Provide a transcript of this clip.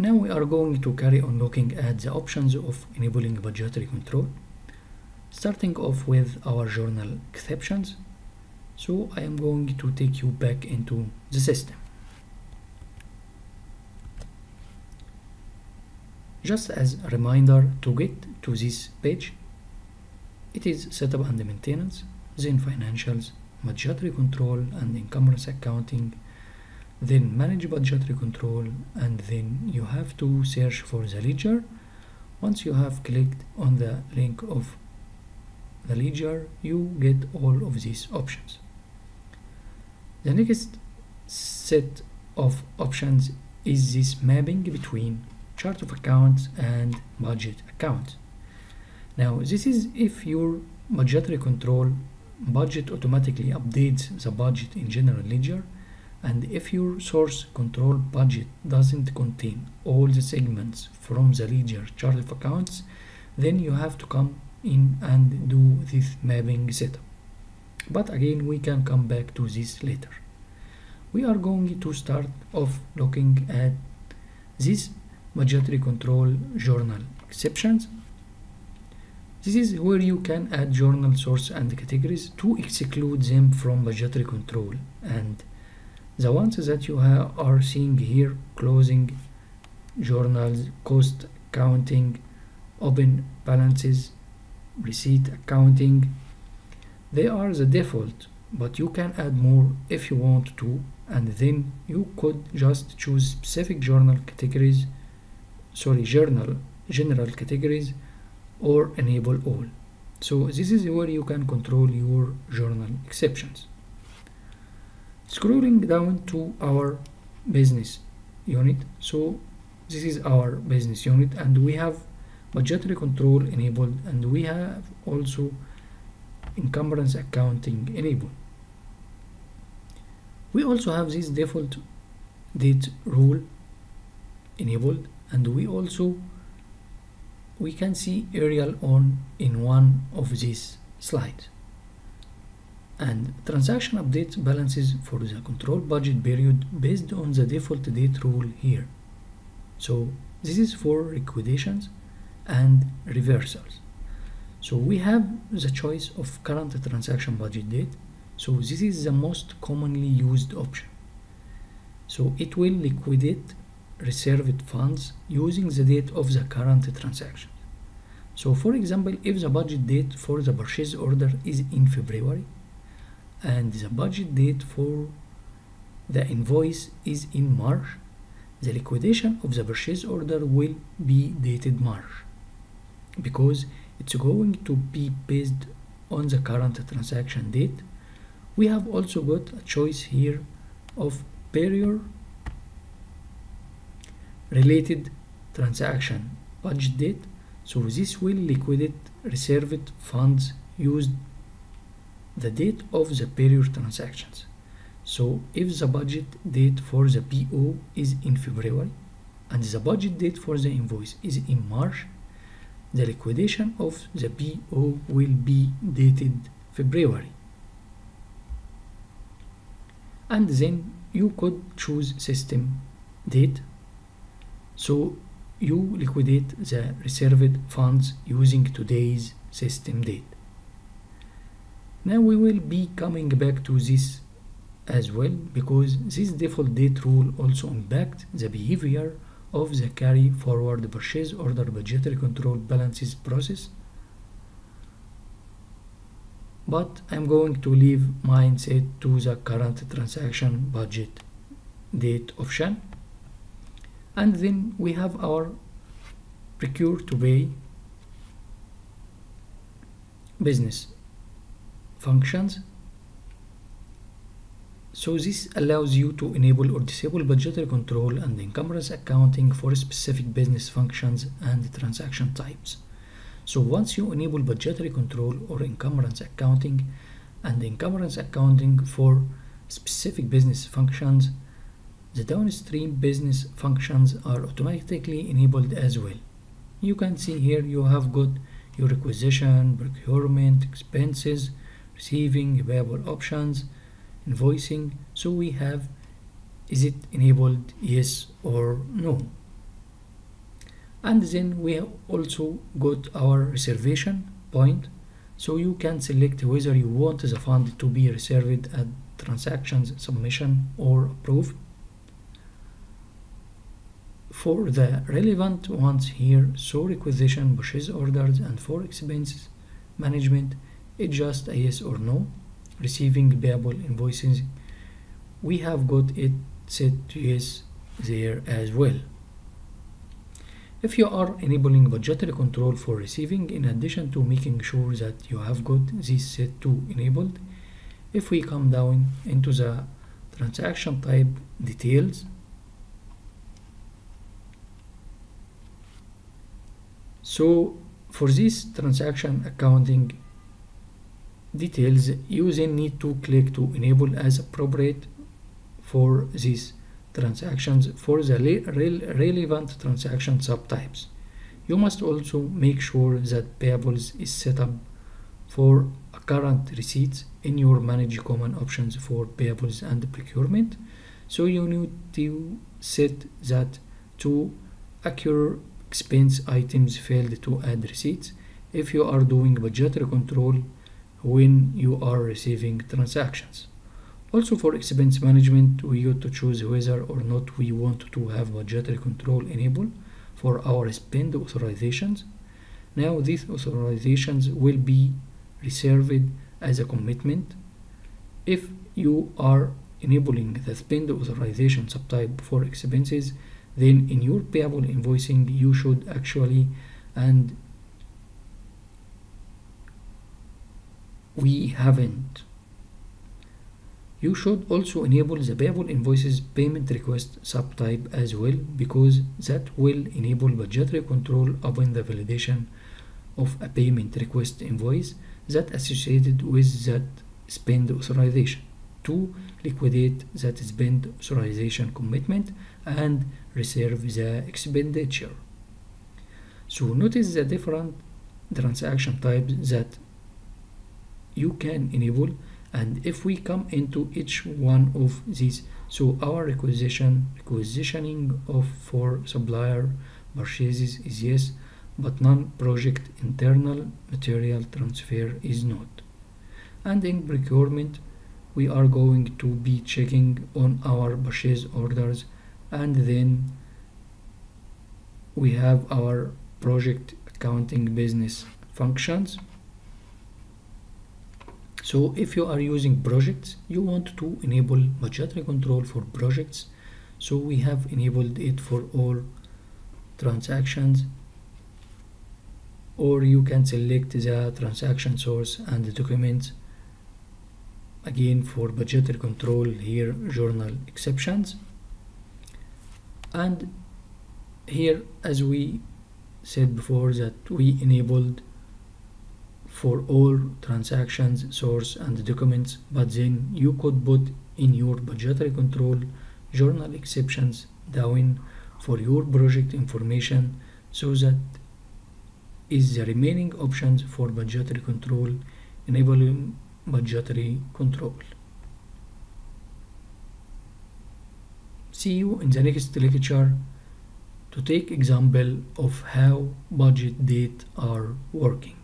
Now we are going to carry on looking at the options of enabling budgetary control, starting off with our journal exceptions. So I am going to take you back into the system. Just as a reminder to get to this page, it is setup and maintenance, then financials, budgetary control and encumbrance accounting, then manage budgetary control and then you have to search for the ledger. Once you have clicked on the link of the ledger, you get all of these options. The next set of options is this mapping between chart of accounts and budget accounts. Now this is if your budgetary control budget automatically updates the budget in general ledger and if your source control budget doesn't contain all the segments from the ledger chart of accounts then you have to come in and do this mapping setup. But again we can come back to this later. We are going to start off looking at this budgetary control journal exceptions. This is where you can add journal source and categories to exclude them from budgetary control and the ones that you are seeing here closing journals cost accounting open balances receipt accounting they are the default but you can add more if you want to and then you could just choose specific journal categories sorry journal general categories or enable all. So this is where you can control your journal exceptions scrolling down to our business unit. So this is our business unit and we have budgetary control enabled and we have also encumbrance accounting enabled. We also have this default date rule enabled and we also we can see Arial on in one of these slides and transaction updates balances for the control budget period based on the default date rule here. So this is for liquidations and reversals. So we have the choice of current transaction budget date. So this is the most commonly used option. So it will liquidate reserved funds using the date of the current transaction. So for example if the budget date for the purchase order is in February and the budget date for the invoice is in March. The liquidation of the purchase order will be dated March because it's going to be based on the current transaction date. We have also got a choice here of period related transaction budget date. So this will liquidate reserved funds used the date of the period transactions. So if the budget date for the PO is in February and the budget date for the invoice is in March the liquidation of the PO will be dated February. And then you could choose system date. So you liquidate the reserved funds using today's system date now we will be coming back to this as well because this default date rule also impacts the behavior of the carry forward purchase order budgetary control balances process. But I'm going to leave mine set to the current transaction budget date option. And then we have our procure to pay business functions so this allows you to enable or disable budgetary control and encumbrance accounting for specific business functions and transaction types so once you enable budgetary control or encumbrance accounting and encumbrance accounting for specific business functions the downstream business functions are automatically enabled as well. You can see here you have got your requisition, procurement, expenses, receiving, available options, invoicing. So we have is it enabled yes or no. and then we also got our reservation point so you can select whether you want the fund to be reserved at transactions submission or approved for the relevant ones here so requisition purchase orders and for expenses management it's just a yes or no? Receiving payable invoices we have got it set to yes there as well. If you are enabling budgetary control for receiving in addition to making sure that you have got this set to enabled if we come down into the transaction type details so for this transaction accounting details you then need to click to enable as appropriate for these transactions for the relevant transaction subtypes. You must also make sure that payables is set up for current receipts in your manage common options for payables and procurement. So you need to set that to accrue expense items failed to add receipts. If you are doing budgetary control when you are receiving transactions. Also for expense management we got to choose whether or not we want to have budgetary control enabled for our spend authorizations. Now these authorizations will be reserved as a commitment. If you are enabling the spend authorization subtype for expenses then in your payable invoicing you should actually and we haven't you should also enable the payable invoices payment request subtype as well because that will enable budgetary control upon the validation of a payment request invoice that associated with that spend authorization to liquidate that spend authorization commitment and reserve the expenditure. So notice the different transaction types that you can enable. And if we come into each one of these so our requisition requisitioning of for supplier purchases is yes but non-project internal material transfer is not. And in procurement we are going to be checking on our purchase orders and then we have our project accounting business functions so if you are using projects you want to enable budgetary control for projects. So we have enabled it for all transactions. Or you can select the transaction source and the documents. Again for budgetary control here journal exceptions. And here as we said before that we enabled for all transactions source and documents but then you could put in your budgetary control journal exceptions down for your project information so that is the remaining options for budgetary control enabling budgetary control. See you in the next lecture to take example of how budget date are working